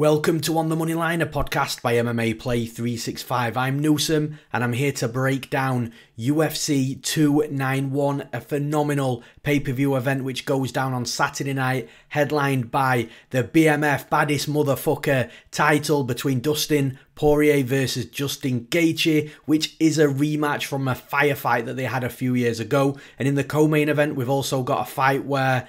Welcome to On the Money Line, a podcast by MMA Play 365. I'm Newsome and I'm here to break down UFC 291, a phenomenal pay per view event which goes down on Saturday night, headlined by the BMF Baddest Motherfucker title between Dustin Poirier versus Justin Gaethje, which is a rematch from a firefight that they had a few years ago. And in the co main event, we've also got a fight where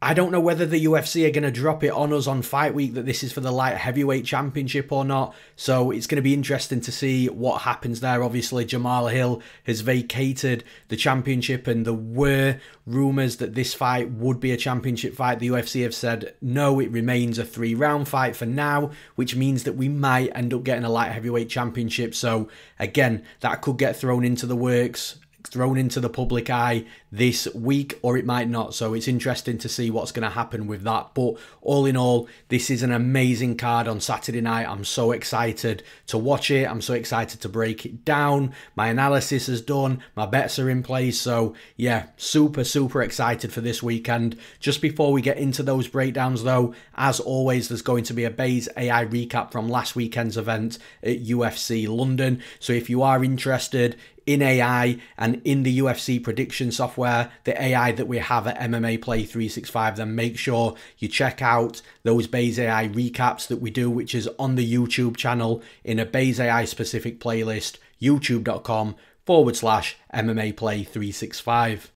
I don't know whether the UFC are going to drop it on us on fight week that this is for the light heavyweight championship or not. So it's going to be interesting to see what happens there. Obviously, Jamal Hill has vacated the championship, and there were rumours that this fight would be a championship fight. The UFC have said no, it remains a three round fight for now, which means that we might end up getting a light heavyweight championship. So again, that could get thrown into the works thrown into the public eye this week or it might not. So it's interesting to see what's going to happen with that. But all in all this is an amazing card on saturday night. I'm so excited to watch it. I'm so excited to break it down. My analysis is done. My bets are in place. So yeah super super excited for this weekend. Just before we get into those breakdowns though as always there's going to be a Bayes ai recap from last weekend's event at ufc london. So if you are interested in AI and in the UFC prediction software, the AI that we have at MMA Play 365, then make sure you check out those Bayes AI recaps that we do, which is on the YouTube channel in a Bayes AI specific playlist, youtube.com forward slash MMA Play 365.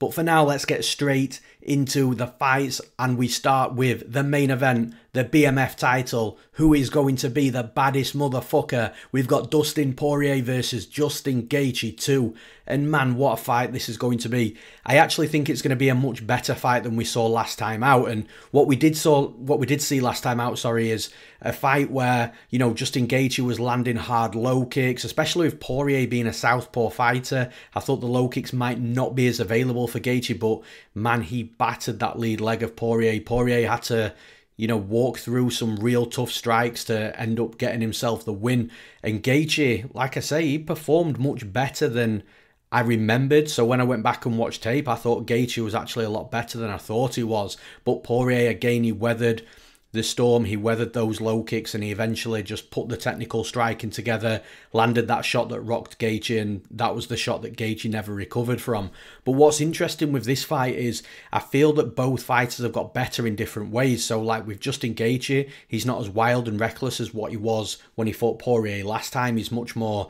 But for now, let's get straight into the fights and we start with the main event the BMF title. Who is going to be the baddest motherfucker? We've got Dustin Poirier versus Justin Gaethje too. And man, what a fight this is going to be. I actually think it's going to be a much better fight than we saw last time out. And what we did saw, what we did see last time out, sorry, is a fight where you know Justin Gaethje was landing hard low kicks, especially with Poirier being a southpaw fighter. I thought the low kicks might not be as available for Gaethje, but man, he battered that lead leg of Poirier. Poirier had to you know, walk through some real tough strikes to end up getting himself the win. And Gaethje, like I say, he performed much better than I remembered. So when I went back and watched tape, I thought Gaethje was actually a lot better than I thought he was. But Poirier, again, he weathered the storm. He weathered those low kicks and he eventually just put the technical striking together, landed that shot that rocked Gaethje, and that was the shot that Gaethje never recovered from. But what's interesting with this fight is I feel that both fighters have got better in different ways. So, like with Justin Gaethje, he's not as wild and reckless as what he was when he fought Poirier last time. He's much more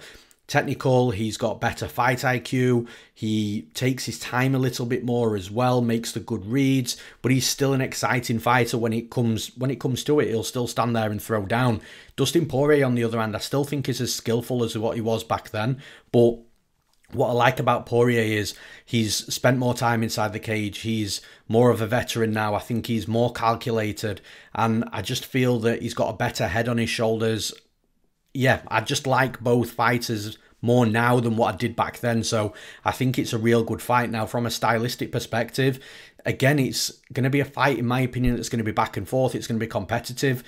technical, he's got better fight IQ, he takes his time a little bit more as well, makes the good reads, but he's still an exciting fighter when it comes when it comes to it, he'll still stand there and throw down. Dustin Poirier on the other hand, I still think is as skillful as what he was back then, but what I like about Poirier is he's spent more time inside the cage. He's more of a veteran now. I think he's more calculated. And I just feel that he's got a better head on his shoulders yeah, I just like both fighters more now than what I did back then. So I think it's a real good fight now from a stylistic perspective. Again, it's going to be a fight, in my opinion, that's going to be back and forth. It's going to be competitive.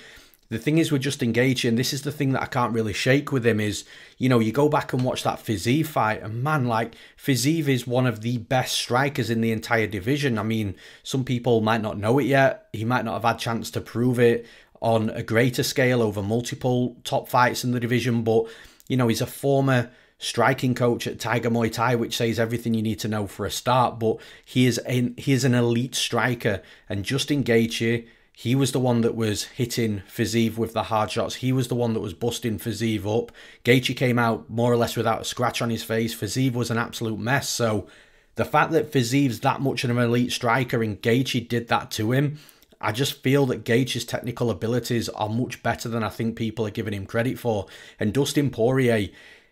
The thing is, we're just engaging. This is the thing that I can't really shake with him is, you know, you go back and watch that Fiziev fight, and man, like, Fiziev is one of the best strikers in the entire division. I mean, some people might not know it yet. He might not have had chance to prove it on a greater scale over multiple top fights in the division. But, you know, he's a former striking coach at Tiger Muay Thai, which says everything you need to know for a start. But he is, an, he is an elite striker. And Justin Gaethje, he was the one that was hitting Fiziev with the hard shots. He was the one that was busting Fiziev up. Gaethje came out more or less without a scratch on his face. Fiziev was an absolute mess. So the fact that Fiziev's that much of an elite striker and Gaethje did that to him, I just feel that Gaethje's technical abilities are much better than I think people are giving him credit for. And Dustin Poirier,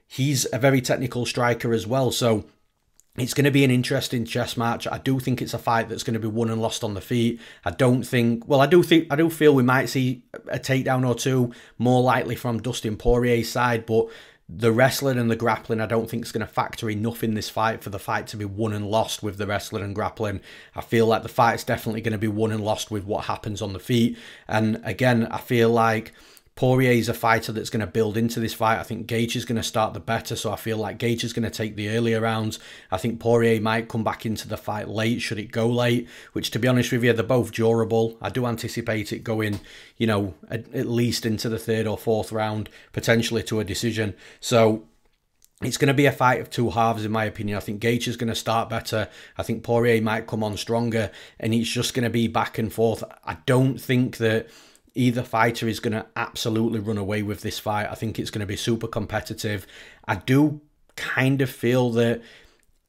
he's a very technical striker as well. So it's going to be an interesting chess match. I do think it's a fight that's going to be won and lost on the feet. I don't think. Well, I do think. I do feel we might see a takedown or two more likely from Dustin Poirier's side, but the wrestling and the grappling, I don't think is going to factor enough in this fight for the fight to be won and lost with the wrestling and grappling. I feel like the fight's definitely going to be won and lost with what happens on the feet. And again, I feel like Poirier is a fighter that's going to build into this fight. I think Gaethje is going to start the better, so I feel like Gaethje is going to take the earlier rounds. I think Poirier might come back into the fight late, should it go late, which to be honest with you, they're both durable. I do anticipate it going, you know, at, at least into the third or fourth round, potentially to a decision. So it's going to be a fight of two halves, in my opinion. I think Gaethje is going to start better. I think Poirier might come on stronger, and it's just going to be back and forth. I don't think that either fighter is going to absolutely run away with this fight. I think it's going to be super competitive. I do kind of feel that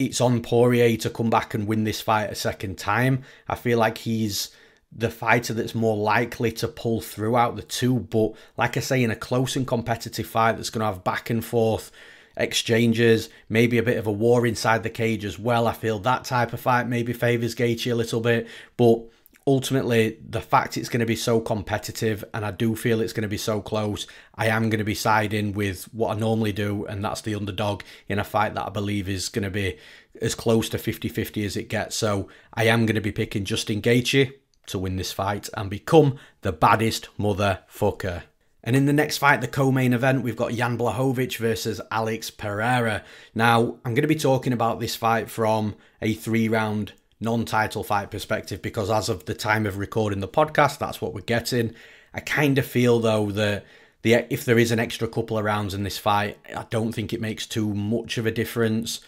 it's on Poirier to come back and win this fight a second time. I feel like he's the fighter that's more likely to pull through out the two. But like I say, in a close and competitive fight that's going to have back and forth exchanges, maybe a bit of a war inside the cage as well, I feel that type of fight maybe favours Gaethje a little bit. But ultimately, the fact it's going to be so competitive and I do feel it's going to be so close, I am going to be siding with what I normally do, and that's the underdog in a fight that I believe is going to be as close to 50 50 as it gets. So I am going to be picking Justin Gaethje to win this fight and become the baddest motherfucker. And in the next fight, the co-main event, we've got Jan Blachowicz versus Alex Pereira. Now, I'm going to be talking about this fight from a three-round non-title fight perspective because as of the time of recording the podcast, that's what we're getting. I kind of feel though that the if there is an extra couple of rounds in this fight, I don't think it makes too much of a difference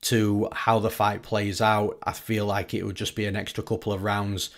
to how the fight plays out. I feel like it would just be an extra couple of rounds.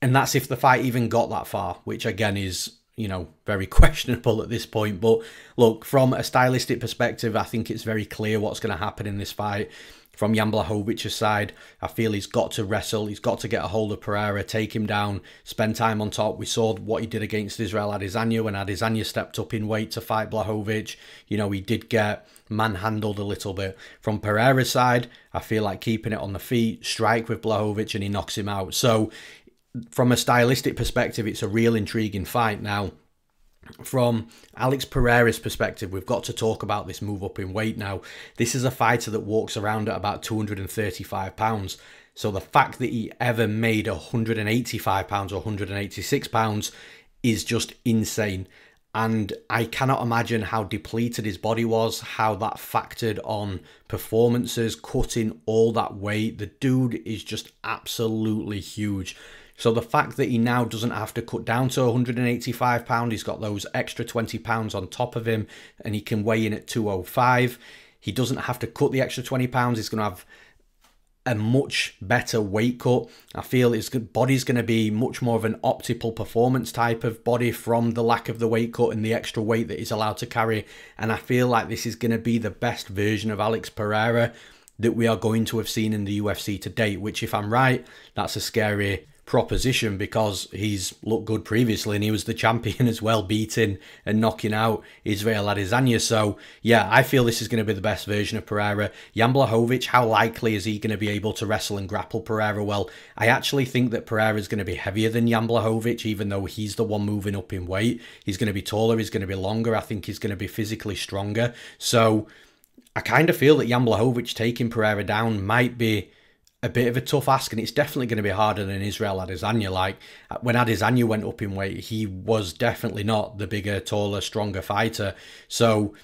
And that's if the fight even got that far, which again is, you know, very questionable at this point. But look, from a stylistic perspective, I think it's very clear what's going to happen in this fight from Jan side. I feel he's got to wrestle. He's got to get a hold of Pereira, take him down, spend time on top. We saw what he did against Israel Adesanya when Adesanya stepped up in weight to fight Blachowicz. You know, he did get manhandled a little bit. From Pereira's side, I feel like keeping it on the feet, strike with Blachowicz, and he knocks him out. So, from a stylistic perspective, it's a real intriguing fight. Now, from Alex Pereira's perspective, we've got to talk about this move up in weight now. This is a fighter that walks around at about 235 pounds. So the fact that he ever made 185 pounds or 186 pounds is just insane. And I cannot imagine how depleted his body was, how that factored on performances, cutting all that weight. The dude is just absolutely huge. So the fact that he now doesn't have to cut down to 185 pound, he's got those extra 20 pounds on top of him, and he can weigh in at 205. He doesn't have to cut the extra 20 pounds. He's going to have a much better weight cut. I feel his body's going to be much more of an optimal performance type of body from the lack of the weight cut and the extra weight that he's allowed to carry. And I feel like this is going to be the best version of Alex Pereira that we are going to have seen in the UFC to date, which, if I'm right, that's a scary proposition because he's looked good previously and he was the champion as well, beating and knocking out Israel Adesanya. So, yeah, I feel this is going to be the best version of Pereira. Jan Blachowicz, how likely is he going to be able to wrestle and grapple Pereira? Well, I actually think that Pereira is going to be heavier than Jan Blachowicz, even though he's the one moving up in weight. He's going to be taller, he's going to be longer. I think he's going to be physically stronger. So, I kind of feel that Jan Blachowicz taking Pereira down might be a bit of a tough ask, and it's definitely going to be harder than Israel Adesanya. Like uh, when Adesanya went up in weight, he was definitely not the bigger, taller, stronger fighter. So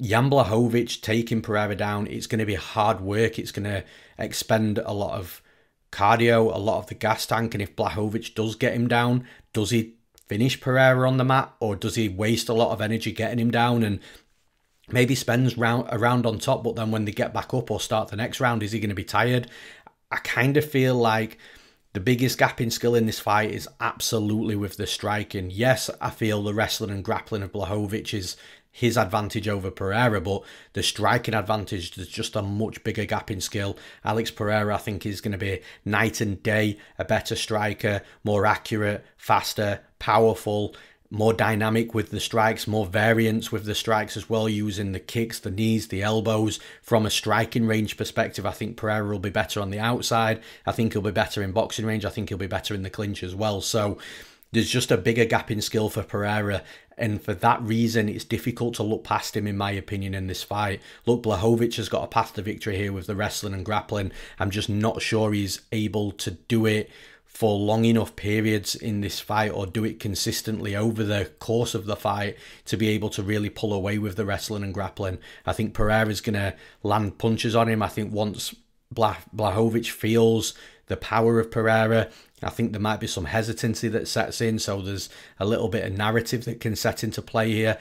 Jan Blachowicz taking Pereira down, it's going to be hard work. It's going to expend a lot of cardio, a lot of the gas tank, and if Blachowicz does get him down, does he finish Pereira on the mat, or does he waste a lot of energy getting him down and maybe spends round around on top, but then when they get back up or start the next round, is he going to be tired? I kind of feel like the biggest gap in skill in this fight is absolutely with the striking. Yes, I feel the wrestling and grappling of Blachowicz is his advantage over Pereira, but the striking advantage, there's just a much bigger gap in skill. Alex Pereira, I think, is going to be night and day a better striker, more accurate, faster, powerful more dynamic with the strikes, more variance with the strikes as well, using the kicks, the knees, the elbows. From a striking range perspective, I think Pereira will be better on the outside. I think he'll be better in boxing range. I think he'll be better in the clinch as well. So there's just a bigger gap in skill for Pereira. And for that reason, it's difficult to look past him, in my opinion, in this fight. Look, Blachowicz has got a path to victory here with the wrestling and grappling. I'm just not sure he's able to do it for long enough periods in this fight or do it consistently over the course of the fight to be able to really pull away with the wrestling and grappling. I think Pereira's going to land punches on him. I think once Bla- Blachowicz feels the power of Pereira, I think there might be some hesitancy that sets in. So there's a little bit of narrative that can set into play here.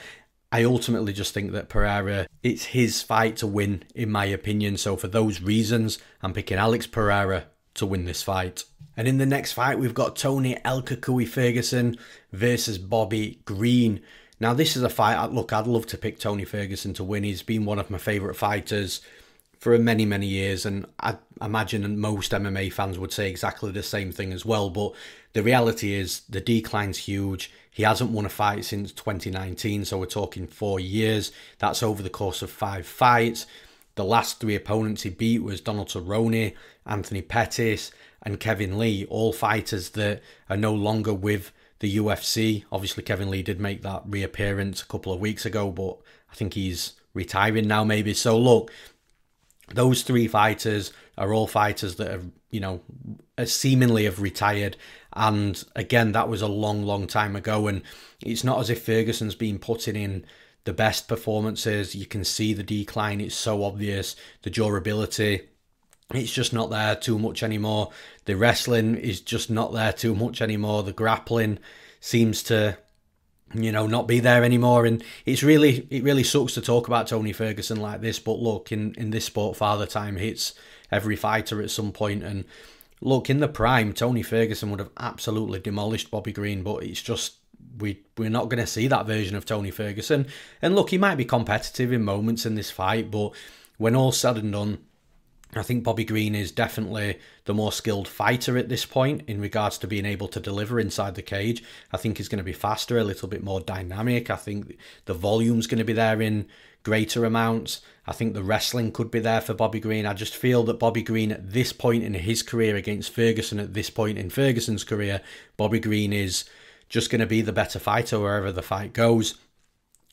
I ultimately just think that Pereira, it's his fight to win, in my opinion. So for those reasons, I'm picking Alex Pereira to win this fight. And in the next fight, we've got Tony El Cucuy Ferguson versus Bobby Green. Now, this is a fight. Look, I'd love to pick Tony Ferguson to win. He's been one of my favourite fighters for many, many years, and I imagine most MMA fans would say exactly the same thing as well. But the reality is, the decline's huge. He hasn't won a fight since 2019, so we're talking four years. That's over the course of five fights. The last three opponents he beat was Donald Cerrone, Anthony Pettis, and Kevin Lee, all fighters that are no longer with the UFC. Obviously, Kevin Lee did make that reappearance a couple of weeks ago, but I think he's retiring now, maybe. So, look, those three fighters are all fighters that have, you know, seemingly have retired. And again, that was a long, long time ago. And it's not as if Ferguson's been putting in the best performances. You can see the decline, it's so obvious. The durability, it's just not there too much anymore. The wrestling is just not there too much anymore. The grappling seems to you know not be there anymore and it's really it really sucks to talk about Tony Ferguson like this but look in in this sport father time hits every fighter at some point and look in the prime Tony Ferguson would have absolutely demolished Bobby Green but it's just we we're not going to see that version of Tony Ferguson and look he might be competitive in moments in this fight but when all said and done I think Bobby Green is definitely the more skilled fighter at this point in regards to being able to deliver inside the cage. I think he's going to be faster, a little bit more dynamic. I think the volume's going to be there in greater amounts. I think the wrestling could be there for Bobby Green. I just feel that Bobby Green at this point in his career against Ferguson at this point in Ferguson's career, Bobby Green is just going to be the better fighter wherever the fight goes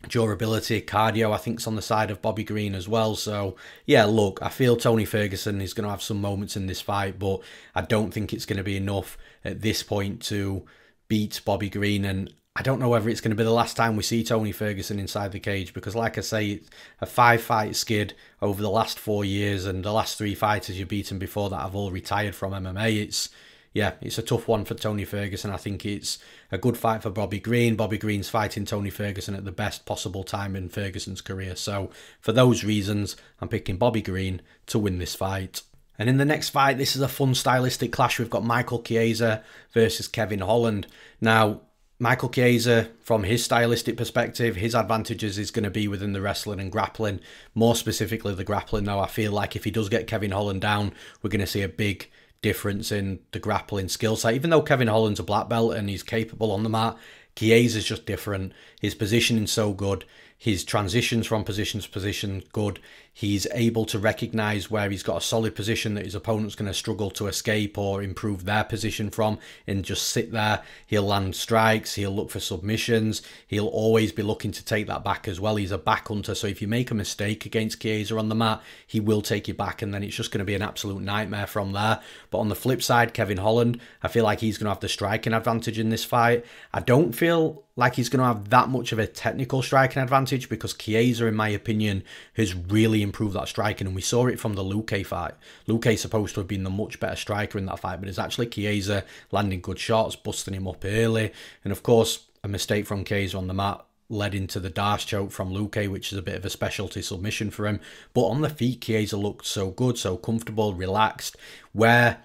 durability, cardio, I think, is on the side of Bobby Green as well. So, yeah, look, I feel Tony Ferguson is going to have some moments in this fight, but I don't think it's going to be enough at this point to beat Bobby Green. And I don't know whether it's going to be the last time we see Tony Ferguson inside the cage because, like I say, a five fight skid over the last four years, and the last three fighters you've beaten before that have all retired from MMA. It's yeah, it's a tough one for Tony Ferguson. I think it's a good fight for Bobby Green. Bobby Green's fighting Tony Ferguson at the best possible time in Ferguson's career. So, for those reasons, I'm picking Bobby Green to win this fight. And in the next fight, this is a fun stylistic clash. We've got Michael Chiesa versus Kevin Holland. Now, Michael Chiesa, from his stylistic perspective, his advantages is going to be within the wrestling and grappling. More specifically, the grappling, though. I feel like if he does get Kevin Holland down, we're going to see a big difference in the grappling skill set. Even though Kevin Holland's a black belt and he's capable on the mat, Chiesa's just different. His positioning's so good. His transitions from position to position good. He's able to recognize where he's got a solid position that his opponent's going to struggle to escape or improve their position from and just sit there. He'll land strikes, he'll look for submissions, he'll always be looking to take that back as well. He's a back hunter, so if you make a mistake against Chiesa on the mat, he will take you back and then it's just going to be an absolute nightmare from there. But on the flip side, Kevin Holland, I feel like he's going to have the striking advantage in this fight. I don't feel like he's going to have that much of a technical striking advantage because Chiesa, in my opinion, has really improved that striking, and we saw it from the Luque fight. Luque supposed to have been the much better striker in that fight, but it's actually Chiesa landing good shots, busting him up early, and of course, a mistake from Chiesa on the mat led into the D'Arce choke from Luque, which is a bit of a specialty submission for him. But on the feet, Chiesa looked so good, so comfortable, relaxed, where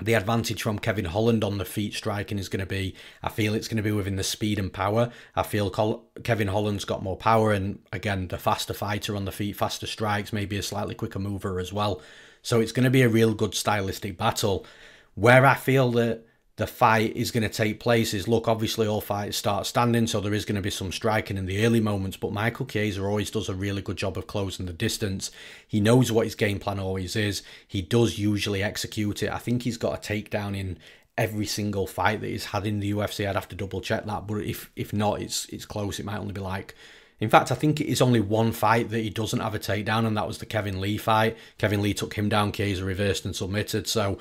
the advantage from Kevin Holland on the feet striking is going to be, I feel it's going to be within the speed and power. I feel Kevin Holland's got more power, and again, the faster fighter on the feet, faster strikes, maybe a slightly quicker mover as well. So it's going to be a real good stylistic battle. Where I feel that the fight is going to take place is look, obviously, all fights start standing, so there is going to be some striking in the early moments. But Michael Chiesa always does a really good job of closing the distance. He knows what his game plan always is, he does usually execute it. I think he's got a takedown in every single fight that he's had in the UFC. I'd have to double check that, but if if not, it's it's close. It might only be like in fact, I think it is only one fight that he doesn't have a takedown, and that was the Kevin Lee fight. Kevin Lee took him down, Chiesa reversed and submitted. So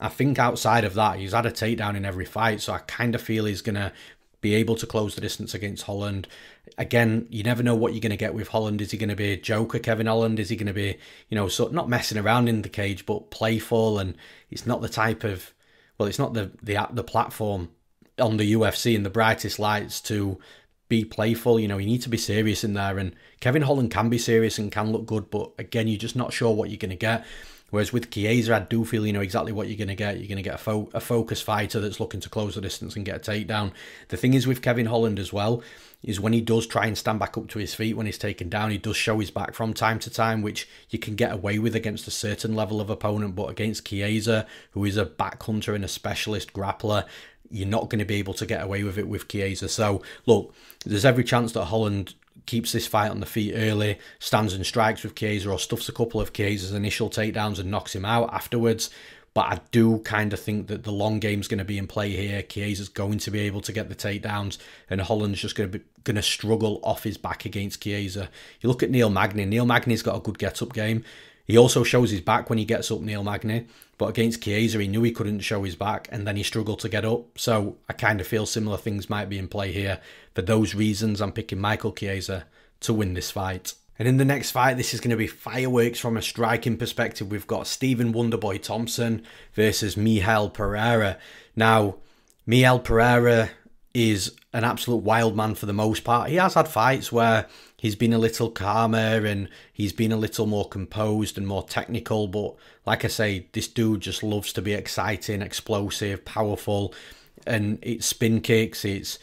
I think outside of that, he's had a takedown in every fight, so I kind of feel he's going to be able to close the distance against Holland. Again, you never know what you're going to get with Holland. Is he going to be a joker, Kevin Holland? Is he going to be, you know, so not messing around in the cage, but playful? And it's not the type of, well, it's not the the the platform on the UFC in the brightest lights to be playful. You know, you need to be serious in there. And Kevin Holland can be serious and can look good, but again, you're just not sure what you're going to get. Whereas with Chiesa, I do feel you know exactly what you're going to get. You're going to get a, fo- a focus fighter that's looking to close the distance and get a takedown. The thing is with Kevin Holland as well, is when he does try and stand back up to his feet when he's taken down, he does show his back from time to time, which you can get away with against a certain level of opponent. But against Chiesa, who is a back hunter and a specialist grappler, you're not going to be able to get away with it with Chiesa. So, look, there's every chance that Holland keeps this fight on the feet early, stands and strikes with Chiesa or stuffs a couple of Chiesa's initial takedowns and knocks him out afterwards. But I do kind of think that the long game's going to be in play here. Chiesa's going to be able to get the takedowns, and Holland's just going to be going to struggle off his back against Chiesa. You look at Neil Magny. Neil Magny's got a good get-up game. He also shows his back when he gets up, Neil Magny. But against Chiesa, he knew he couldn't show his back, and then he struggled to get up. So I kind of feel similar things might be in play here. For those reasons, I'm picking Michael Chiesa to win this fight. And in the next fight, this is going to be fireworks from a striking perspective. We've got Stephen Wonderboy Thompson versus Miguel Pereira. Now, Miguel Pereira is an absolute wild man for the most part. He has had fights where he's been a little calmer and he's been a little more composed and more technical. But like I say, this dude just loves to be exciting, explosive, powerful, and it's spin kicks, it's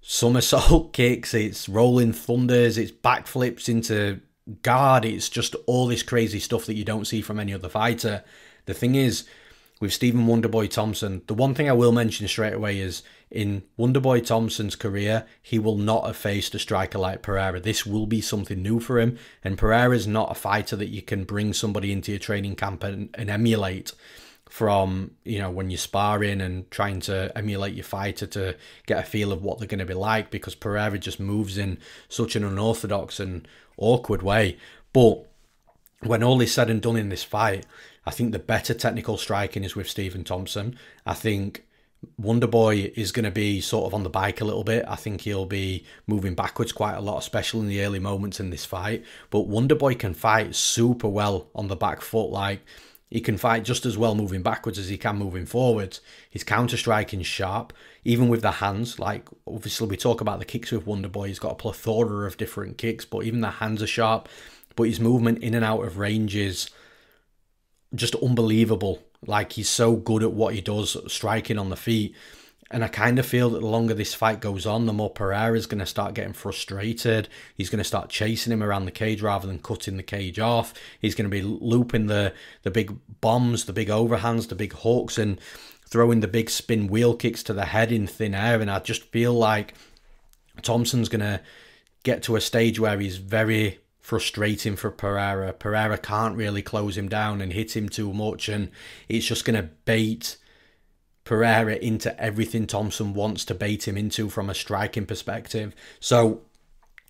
somersault kicks, it's rolling thunders, it's backflips into guard. It's just all this crazy stuff that you don't see from any other fighter. The thing is, with Stephen Wonderboy Thompson, the one thing I will mention straight away is in Wonderboy Thompson's career, he will not have faced a striker like Pereira. This will be something new for him, and Pereira is not a fighter that you can bring somebody into your training camp and, and emulate from you know when you're sparring and trying to emulate your fighter to get a feel of what they're going to be like because Pereira just moves in such an unorthodox and awkward way. But when all is said and done in this fight, I think the better technical striking is with Stephen Thompson. I think Wonderboy is going to be sort of on the bike a little bit. I think he'll be moving backwards quite a lot, especially in the early moments in this fight. But Wonderboy can fight super well on the back foot. Like he can fight just as well moving backwards as he can moving forwards. His counter striking sharp, even with the hands. Like obviously we talk about the kicks with Wonderboy. He's got a plethora of different kicks, but even the hands are sharp. But his movement in and out of range is just unbelievable. Like he's so good at what he does, striking on the feet. And I kind of feel that the longer this fight goes on, the more Pereira is going to start getting frustrated. He's going to start chasing him around the cage rather than cutting the cage off. He's going to be looping the, the big bombs, the big overhands, the big hooks, and throwing the big spin wheel kicks to the head in thin air. And I just feel like Thompson's going to get to a stage where he's very frustrating for Pereira. Pereira can't really close him down and hit him too much, and it's just going to bait Pereira into everything Thompson wants to bait him into from a striking perspective. So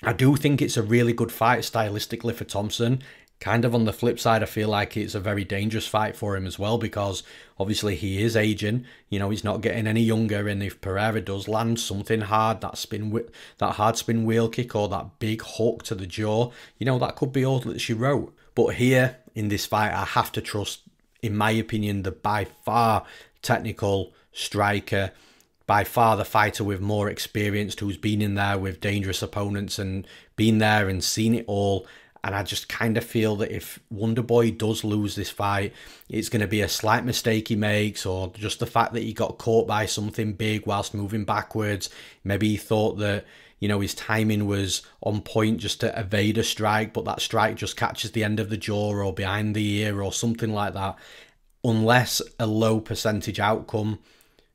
I do think it's a really good fight stylistically for Thompson. Kind of on the flip side, I feel like it's a very dangerous fight for him as well because obviously he is aging. You know, he's not getting any younger, and if Pereira does land something hard, that spin, that hard spin wheel kick or that big hook to the jaw, you know that could be all that she wrote. But here in this fight, I have to trust, in my opinion, the by far technical striker by far the fighter with more experience who's been in there with dangerous opponents and been there and seen it all and I just kind of feel that if Wonderboy does lose this fight, it's going to be a slight mistake he makes, or just the fact that he got caught by something big whilst moving backwards. Maybe he thought that, you know, his timing was on point just to evade a strike, but that strike just catches the end of the jaw or behind the ear or something like that unless a low percentage outcome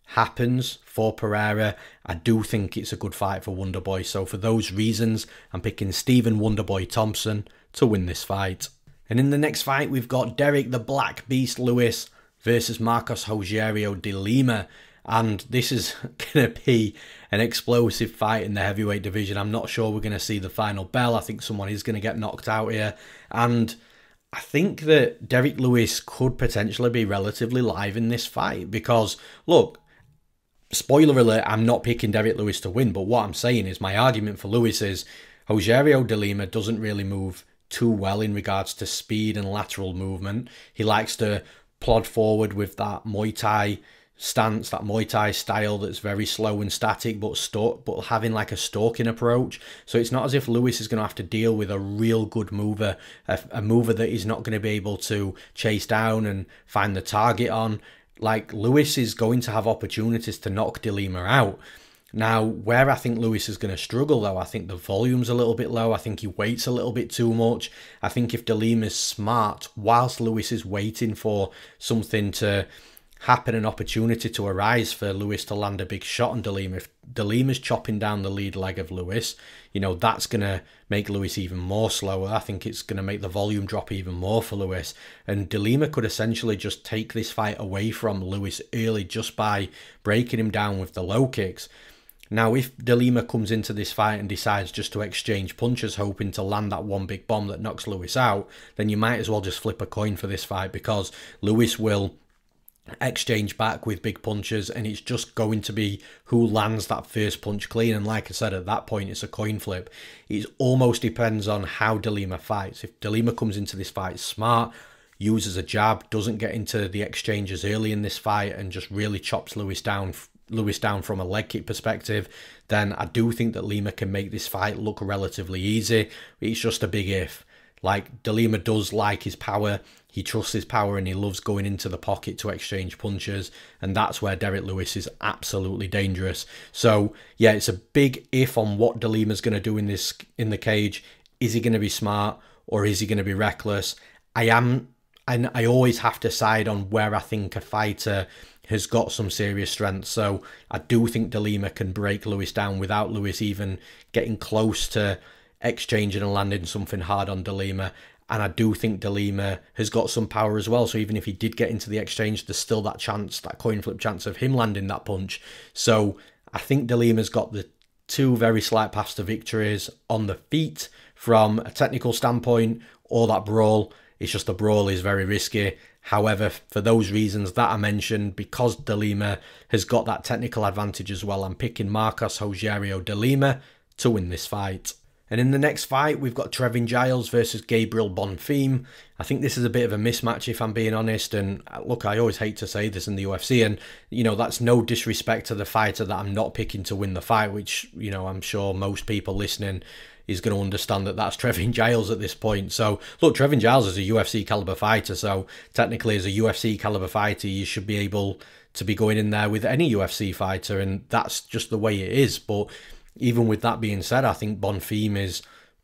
happens for Pereira, I do think it's a good fight for Wonderboy. So for those reasons, I'm picking Stephen Wonderboy Thompson to win this fight. And in the next fight, we've got Derrick the Black Beast Lewis versus Marcos Rogerio de Lima. And this is going to be an explosive fight in the heavyweight division. I'm not sure we're going to see the final bell. I think someone is going to get knocked out here. And I think that Derrick Lewis could potentially be relatively live in this fight because, look, spoiler alert, I'm not picking Derrick Lewis to win, but what I'm saying is my argument for Lewis is Rogerio de Lima doesn't really move too well in regards to speed and lateral movement. He likes to plod forward with that Muay Thai stance, that Muay Thai style that's very slow and static, but st- but having like a stalking approach. So it's not as if Lewis is going to have to deal with a real good mover, a, a mover that he's not going to be able to chase down and find the target on. Like Lewis is going to have opportunities to knock de Lima out. Now, where I think Lewis is going to struggle, though, I think the volume's a little bit low. I think he waits a little bit too much. I think if de Lima is smart, whilst Lewis is waiting for something to happen, an opportunity to arise for Lewis to land a big shot on de Lima. If de Lima's chopping down the lead leg of Lewis, you know, that's going to make Lewis even more slower. I think it's going to make the volume drop even more for Lewis. And de Lima could essentially just take this fight away from Lewis early just by breaking him down with the low kicks. Now, if de Lima comes into this fight and decides just to exchange punches, hoping to land that one big bomb that knocks Lewis out, then you might as well just flip a coin for this fight because Lewis will exchange back with big punches and it's just going to be who lands that first punch clean. And like I said at that point it's a coin flip. It almost depends on how de Lima fights. If de Lima comes into this fight smart uses a jab doesn't get into the exchanges early in this fight and just really chops Lewis down Lewis down from a leg kick perspective then I do think that Lima can make this fight look relatively easy. It's just a big if like de Lima does like his power he trusts his power and he loves going into the pocket to exchange punches. And that's where Derrick Lewis is absolutely dangerous. So, yeah, it's a big if on what de Lima's going to do in this in the cage. Is he going to be smart or is he going to be reckless? I am, and I always have to side on where I think a fighter has got some serious strength. So I do think de Lima can break Lewis down without Lewis even getting close to exchanging and landing something hard on de Lima. And I do think de Lima has got some power as well. So even if he did get into the exchange, there's still that chance, that coin flip chance of him landing that punch. So I think de Lima's got the two very slight paths to victories on the feet from a technical standpoint or that brawl. It's just the brawl is very risky. However, for those reasons that I mentioned, because de Lima has got that technical advantage as well, I'm picking Marcos Rogerio de Lima to win this fight. And in the next fight, we've got Trevin Giles versus Gabriel Bonfim. I think this is a bit of a mismatch, if I'm being honest. And uh, look, I always hate to say this in the UFC, and you know that's no disrespect to the fighter that I'm not picking to win the fight, which you know I'm sure most people listening is going to understand that that's Trevin Giles at this point. So look, Trevin Giles is a UFC caliber fighter, so technically as a UFC caliber fighter, you should be able to be going in there with any UFC fighter, and that's just the way it is. But even with that being said, I think Bonfim is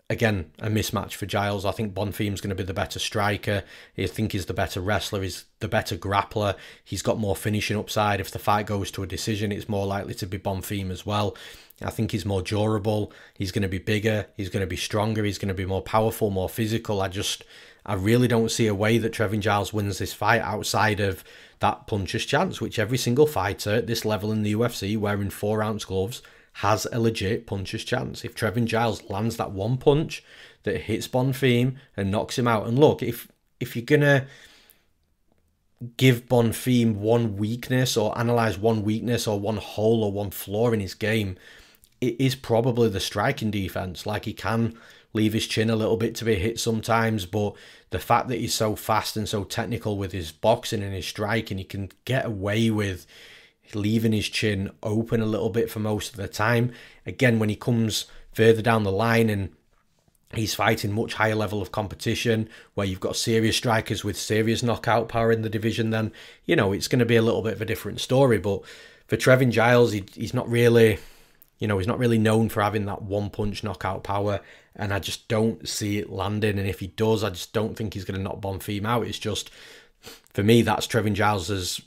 again a mismatch for Giles. I think Bonfim's going to be the better striker. I think he's the better wrestler. He's the better grappler. He's got more finishing upside. If the fight goes to a decision, it's more likely to be Bonfim as well. I think he's more durable. He's going to be bigger. He's going to be stronger. He's going to be more powerful, more physical. I just, I really don't see a way that Trevin Giles wins this fight outside of that puncher's chance, which every single fighter at this level in the UFC wearing four ounce gloves has a legit puncher's chance. If Trevin Giles lands that one punch that hits Bonfim and knocks him out, and look, if if you're gonna give Bonfim one weakness or analyze one weakness or one hole or one flaw in his game, it is probably the striking defense. Like he can leave his chin a little bit to be hit sometimes, but the fact that he's so fast and so technical with his boxing and his striking, he can get away with leaving his chin open a little bit for most of the time. Again, when he comes further down the line and he's fighting much higher level of competition where you've got serious strikers with serious knockout power in the division, then, you know, it's going to be a little bit of a different story. But for Trevin Giles, he, he's not really, you know, he's not really known for having that one punch knockout power. And I just don't see it landing. And if he does, I just don't think he's going to knock Bonfim out. It's just, for me, that's Trevin Giles's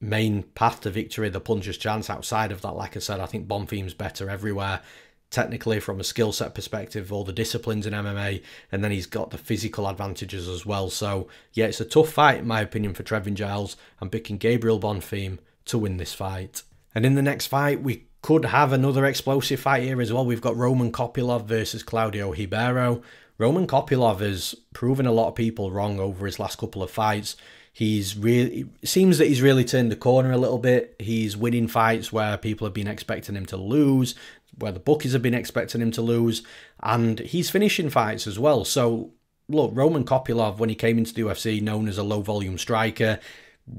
main path to victory, the puncher's chance. Outside of that, like I said, I think Bonfim's better everywhere. Technically, from a skill set perspective, all the disciplines in MMA, and then he's got the physical advantages as well. So, yeah, it's a tough fight, in my opinion, for Trevin Giles. I'm picking Gabriel Bonfim to win this fight. And in the next fight, we could have another explosive fight here as well. We've got Roman Kopylov versus Claudio Ribeiro. Roman Kopylov has proven a lot of people wrong over his last couple of fights. He's really seems that he's really turned the corner a little bit. He's winning fights where people have been expecting him to lose, where the bookies have been expecting him to lose, and he's finishing fights as well. So look, Roman Kopylov, when he came into the UFC, known as a low volume striker,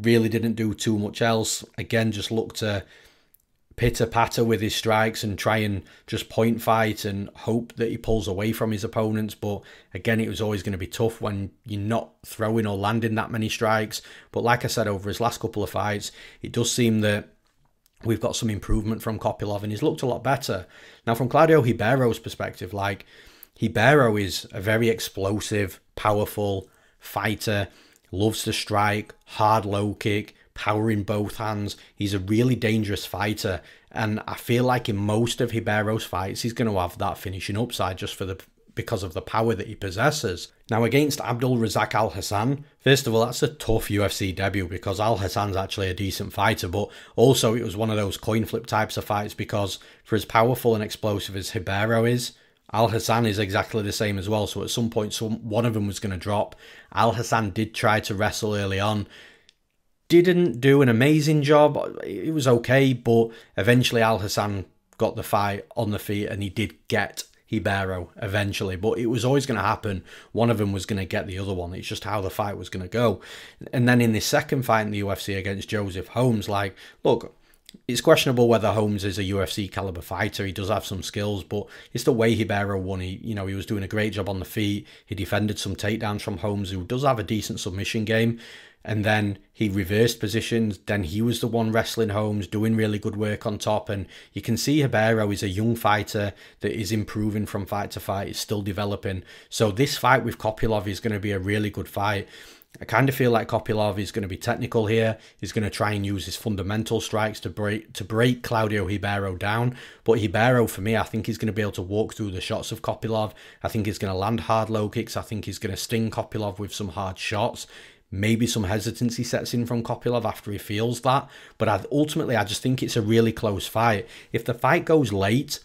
really didn't do too much else. Again, just looked to pitter patter with his strikes and try and just point fight and hope that he pulls away from his opponents. But again, it was always going to be tough when you're not throwing or landing that many strikes. But like I said, over his last couple of fights, it does seem that we've got some improvement from Kopylov and he's looked a lot better. Now, from Claudio Ribeiro's perspective, like Ribeiro is a very explosive, powerful fighter, loves to strike, hard low kick, power in both hands. He's a really dangerous fighter. And I feel like in most of Ribeiro's fights, he's going to have that finishing upside just for the because of the power that he possesses. Now, against Abdul Razak Al Hassan, first of all, that's a tough UFC debut because Al Hassan's actually a decent fighter, but also it was one of those coin flip types of fights because for as powerful and explosive as Ribeiro is, Al Hassan is exactly the same as well. So at some point, some one of them was going to drop. Al Hassan did try to wrestle early on, didn't do an amazing job. It was okay, but eventually Al Hassan got the fight on the feet and he did get Ribeiro eventually. But it was always going to happen. One of them was going to get the other one. It's just how the fight was going to go. And then in the second fight in the UFC against Joseph Holmes, like, look, it's questionable whether Holmes is a UFC caliber fighter. He does have some skills, but it's the way Ribeiro won. He, you know, he was doing a great job on the feet. He defended some takedowns from Holmes, who does have a decent submission game and then he reversed positions. Then he was the one wrestling Holmes, doing really good work on top. And you can see Ribeiro is a young fighter that is improving from fight to fight, is still developing. So this fight with Kopylov is going to be a really good fight. I kind of feel like Kopylov is going to be technical here. He's going to try and use his fundamental strikes to break to break Claudio Ribeiro down. But Ribeiro, for me, I think he's going to be able to walk through the shots of Kopylov. I think he's going to land hard low kicks. I think he's going to sting Kopylov with some hard shots. Maybe some hesitancy sets in from Kopylov after he feels that. But I, ultimately, I just think it's a really close fight. If the fight goes late,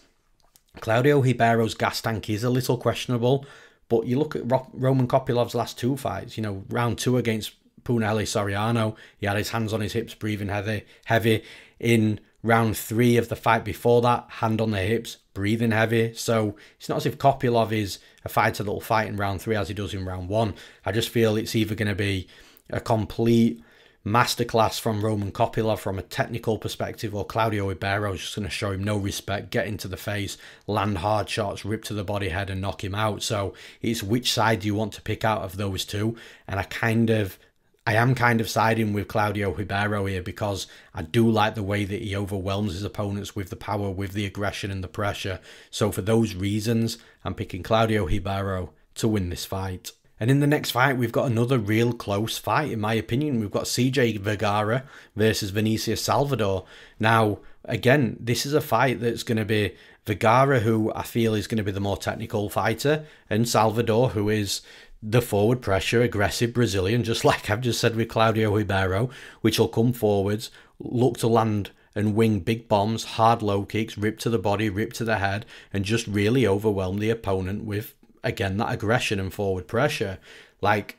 Claudio Ribeiro's gas tank is a little questionable. But you look at Roman Kopylov's last two fights, you know, round two against Punahele Soriano, he had his hands on his hips, breathing heavy. heavy. In round three of the fight before that, hand on the hips, breathing heavy. So it's not as if Kopylov is a fighter that will fight in round three as he does in round one. I just feel it's either going to be a complete masterclass from Roman Kopylov from a technical perspective, or Claudio Ribeiro is just going to show him no respect, get into the face, land hard shots, rip to the body head, and knock him out. So it's which side do you want to pick out of those two? And I kind of I am kind of siding with Claudio Ribeiro here because I do like the way that he overwhelms his opponents with the power, with the aggression and the pressure. So for those reasons, I'm picking Claudio Ribeiro to win this fight. And in the next fight, we've got another real close fight, in my opinion. We've got CJ Vergara versus Vinicius Salvador. Now, again, this is a fight that's going to be Vergara, who I feel is going to be the more technical fighter, and Salvador, who is the forward pressure, aggressive Brazilian, just like I've just said with Claudio Ribeiro, which will come forwards, look to land and wing big bombs, hard low kicks, rip to the body, rip to the head, and just really overwhelm the opponent with, again, that aggression and forward pressure. Like,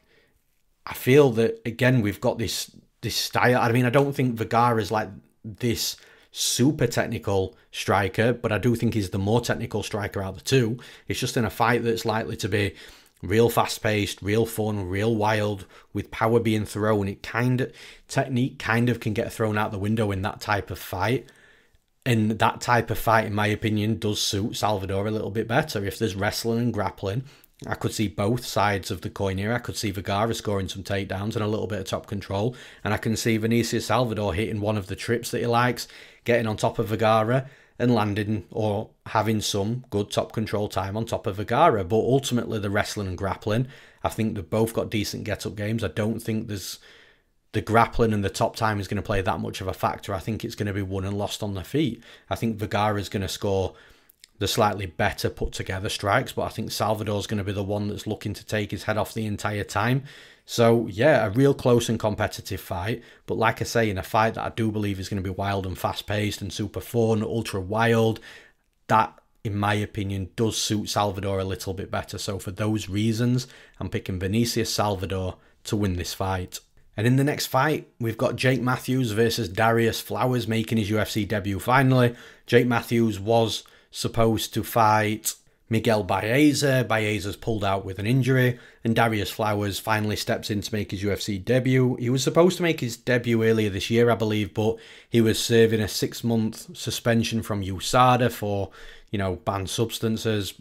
I feel that, again, we've got this this style. I mean, I don't think Vergara is like this super technical striker, but I do think he's the more technical striker out of the two. It's just in a fight that's likely to be real fast paced, real fun, real wild, with power being thrown. It kind of technique kind of can get thrown out the window in that type of fight. And that type of fight, in my opinion, does suit Salvador a little bit better. If there's wrestling and grappling, I could see both sides of the coin here. I could see Vergara scoring some takedowns and a little bit of top control. And I can see Vinicius Salvador hitting one of the trips that he likes, getting on top of Vergara and landing or having some good top control time on top of Vergara. But ultimately, the wrestling and grappling, I think they've both got decent get up games. I don't think there's the grappling and the top time is going to play that much of a factor. I think it's going to be won and lost on the feet. I think Vergara is going to score the slightly better put together strikes, but I think Salvador's going to be the one that's looking to take his head off the entire time. So, yeah, a real close and competitive fight. But like I say, in a fight that I do believe is going to be wild and fast paced and super fun, ultra wild, that in my opinion, does suit Salvador a little bit better. So for those reasons, I'm picking Vinicius Salvador to win this fight. And in the next fight, we've got Jake Matthews versus Darrius Flowers making his UFC debut finally. Jake Matthews was supposed to fight Miguel Baeza. Baeza's pulled out with an injury, and Darrius Flowers finally steps in to make his UFC debut. He was supposed to make his debut earlier this year, I believe, but he was serving a six month suspension from USADA for, you know, banned substances,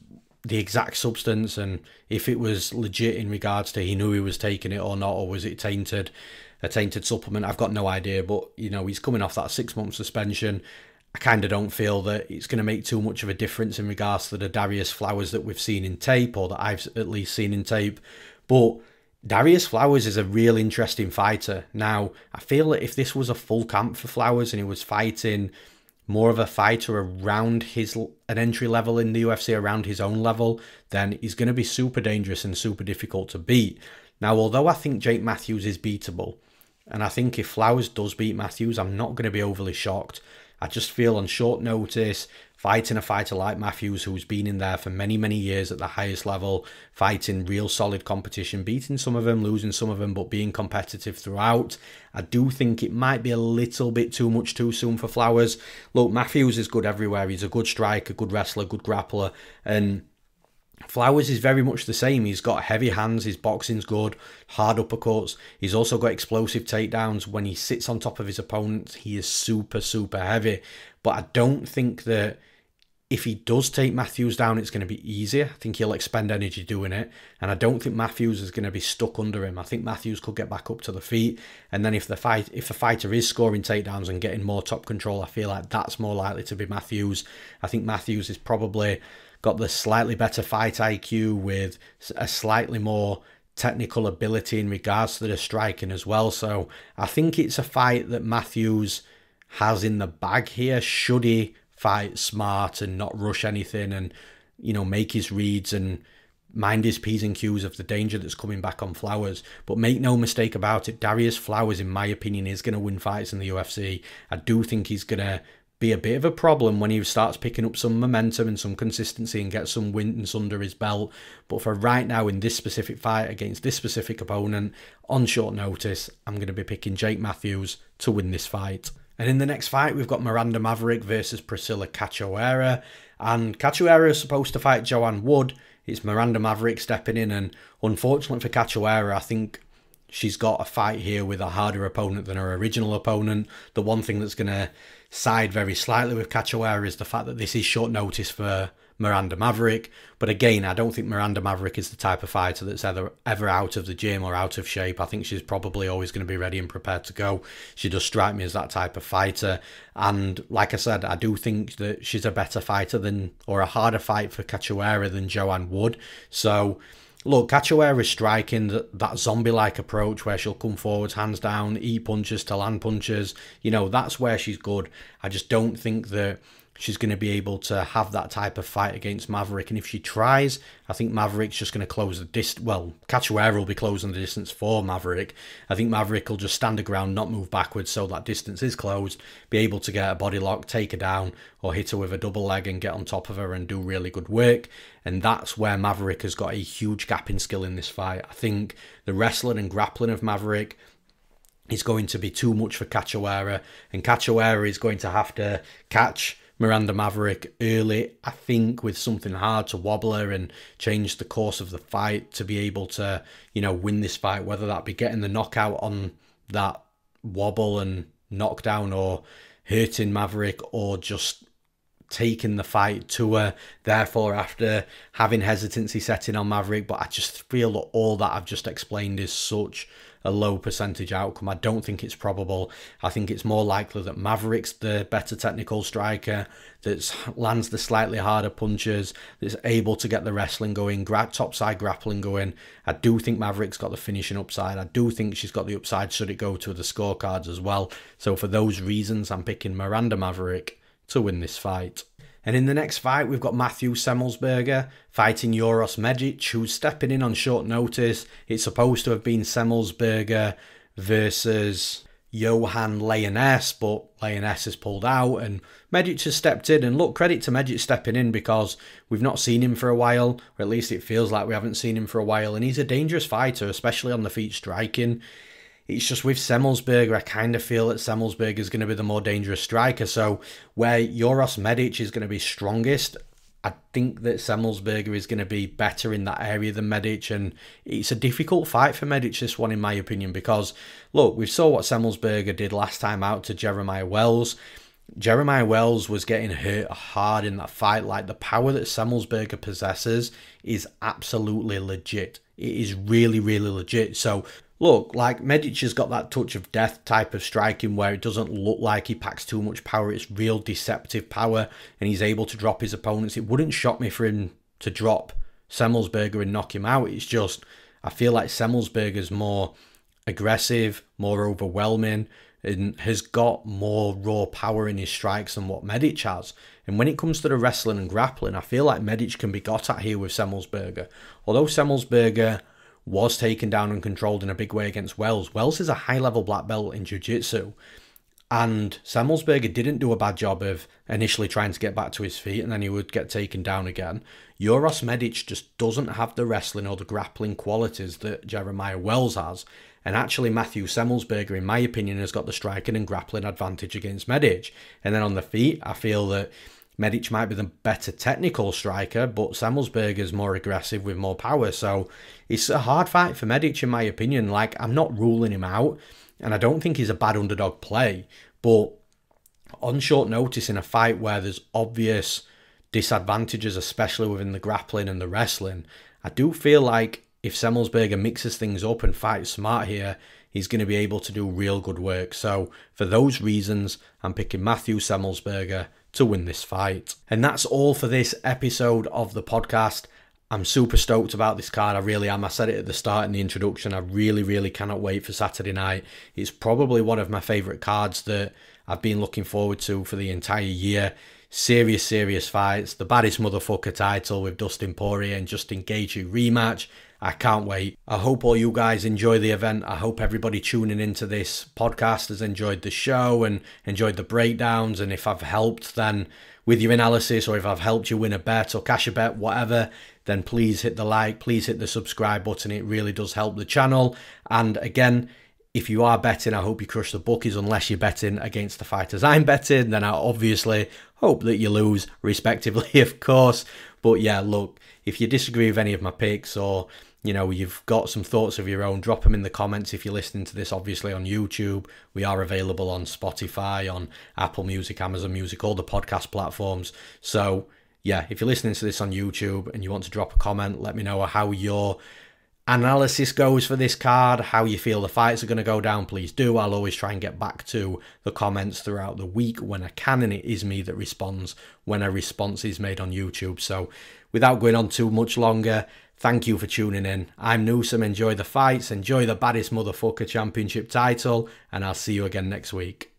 the exact substance, and if it was legit in regards to he knew he was taking it or not, or was it tainted. A tainted supplement, I've got no idea, but you know, he's coming off that six month suspension. I kind of don't feel that it's going to make too much of a difference in regards to the Darrius Flowers that we've seen in tape or that I've at least seen in tape. But Darrius Flowers is a real interesting fighter. Now, I feel that if this was a full camp for Flowers and he was fighting more of a fighter around his an entry level in the UFC around his own level, then he's going to be super dangerous and super difficult to beat. Now, although I think Jake Matthews is beatable, and I think if Flowers does beat Matthews, I'm not going to be overly shocked. I just feel on short notice, fighting a fighter like Matthews, who's been in there for many, many years at the highest level, fighting real solid competition, beating some of them, losing some of them, but being competitive throughout. I do think it might be a little bit too much too soon for Flowers. Look, Matthews is good everywhere. He's a good striker, good wrestler, good grappler, and Flowers is very much the same. He's got heavy hands, his boxing's good, hard uppercuts. He's also got explosive takedowns. When he sits on top of his opponent, he is super, super heavy. But I don't think that if he does take Matthews down, it's going to be easier. I think he'll expend energy doing it. And I don't think Matthews is going to be stuck under him. I think Matthews could get back up to the feet. And then if the fight if the fighter is scoring takedowns and getting more top control, I feel like that's more likely to be Matthews. I think Matthews is probably got the slightly better fight IQ with a slightly more technical ability in regards to the striking as well. So I think it's a fight that Matthews has in the bag here. Should he fight smart and not rush anything and, you know, make his reads and mind his P's and Q's of the danger that's coming back on Flowers. But make no mistake about it, Darrius Flowers, in my opinion, is going to win fights in the UFC. I do think he's going to be a bit of a problem when he starts picking up some momentum and some consistency and gets some wins under his belt. But for right now, in this specific fight against this specific opponent, on short notice, I'm going to be picking Jake Matthews to win this fight. And in the next fight, we've got Miranda Maverick versus Priscila Cachoeira. And Cachoeira is supposed to fight Joanne Wood. It's Miranda Maverick stepping in. And unfortunately for Cachoeira, I think she's got a fight here with a harder opponent than her original opponent. The one thing that's going to side very slightly with Cachoeira is the fact that this is short notice for Miranda Maverick. But again, I don't think Miranda Maverick is the type of fighter that's ever ever out of the gym or out of shape. I think she's probably always going to be ready and prepared to go. She does strike me as that type of fighter. And like I said, I do think that she's a better fighter than or a harder fight for Cachoeira than Joanne Wood. So Look, Cachoeira is striking that, that zombie like approach where she'll come forwards, hands down, e punches to land punches. You know, that's where she's good. I just don't think that she's going to be able to have that type of fight against Maverick. And if she tries, I think Maverick's just going to close the distance. Well, Cachoeira will be closing the distance for Maverick. I think Maverick will just stand the ground, not move backwards, so that distance is closed, be able to get a body lock, take her down, or hit her with a double leg and get on top of her and do really good work. And that's where Maverick has got a huge gap in skill in this fight. I think the wrestling and grappling of Maverick is going to be too much for Cachoeira, and Cachoeira is going to have to catch Miranda Maverick early, I think, with something hard to wobble her and change the course of the fight to be able to, you know, win this fight, whether that be getting the knockout on that wobble and knockdown or hurting Maverick or just taking the fight to her. Therefore, after having hesitancy setting on Maverick, but I just feel that all that I've just explained is such a low percentage outcome. I don't think it's probable. I think it's more likely that Maverick's the better technical striker, that lands the slightly harder punches, that's able to get the wrestling going, grab topside grappling going. I do think Maverick's got the finishing upside. I do think she's got the upside should it go to the scorecards as well. So for those reasons, I'm picking Miranda Maverick to win this fight. And in the next fight, we've got Matthew Semelsberger fighting Uros Medic, who's stepping in on short notice. It's supposed to have been Semelsberger versus Yohan Lainesse, but Lainesse has pulled out and Medic has stepped in. And look, credit to Medic stepping in because we've not seen him for a while, or at least it feels like we haven't seen him for a while. And he's a dangerous fighter, especially on the feet striking. It's just with Semelsberger, I kind of feel that Semelsberger is going to be the more dangerous striker. So where Uros Medic is going to be strongest, I think that Semelsberger is going to be better in that area than Medic, and it's a difficult fight for Medic this one, in my opinion, because look, we saw what Semelsberger did last time out to Jeremiah Wells. Jeremiah Wells was getting hurt hard in that fight. Like the power that Semelsberger possesses is absolutely legit. It is really, really legit. So look, like Medic has got that touch of death type of striking where it doesn't look like he packs too much power. It's real deceptive power and he's able to drop his opponents. It wouldn't shock me for him to drop Semelsberger and knock him out. It's just, I feel like Semelsberger's more aggressive, more overwhelming, and has got more raw power in his strikes than what Medic has. And when it comes to the wrestling and grappling, I feel like Medic can be got at here with Semelsberger. Although Semelsberger was taken down and controlled in a big way against Wells. Wells is a high level black belt in Jiu Jitsu. And Semelsberger didn't do a bad job of initially trying to get back to his feet and then he would get taken down again. Uros Medic just doesn't have the wrestling or the grappling qualities that Jeremiah Wells has. And actually, Matthew Semelsberger, in my opinion, has got the striking and grappling advantage against Medic. And then on the feet, I feel that Medic might be the better technical striker, but Semelsberger's more aggressive with more power. So it's a hard fight for Medic, in my opinion. Like, I'm not ruling him out, and I don't think he's a bad underdog play. But on short notice in a fight where there's obvious disadvantages, especially within the grappling and the wrestling, I do feel like if Semelsberger mixes things up and fights smart here, he's going to be able to do real good work. So, for those reasons, I'm picking Matthew Semelsberger to win this fight. And that's all for this episode of the podcast. I'm super stoked about this card. I really am. I said it at the start in the introduction. I really, really cannot wait for Saturday night. It's probably one of my favourite cards that I've been looking forward to for the entire year. Serious, serious fights. The baddest motherfucker title with Dustin Poirier and Justin Gaethje rematch. I can't wait. I hope all you guys enjoy the event. I hope everybody tuning into this podcast has enjoyed the show and enjoyed the breakdowns. And if I've helped, then with your analysis, or if I've helped you win a bet or cash a bet, whatever, then please hit the like, please hit the subscribe button. It really does help the channel. And again, if you are betting, I hope you crush the bookies unless you're betting against the fighters I'm betting. Then I obviously hope that you lose, respectively, of course. But yeah, look, if you disagree with any of my picks or you know you've got some thoughts of your own drop them in the comments if you're listening to this obviously on youtube. We are available on spotify on apple music amazon music all the podcast platforms. So yeah if you're listening to this on youtube and you want to drop a comment let me know how your analysis goes for this card how you feel the fights are going to go down please do i'll always try and get back to the comments throughout the week when i can and it is me that responds when a response is made on youtube so without going on too much longer Thank you for tuning in. I'm Newsome. Enjoy the fights, enjoy the baddest motherfucker championship title, and I'll see you again next week.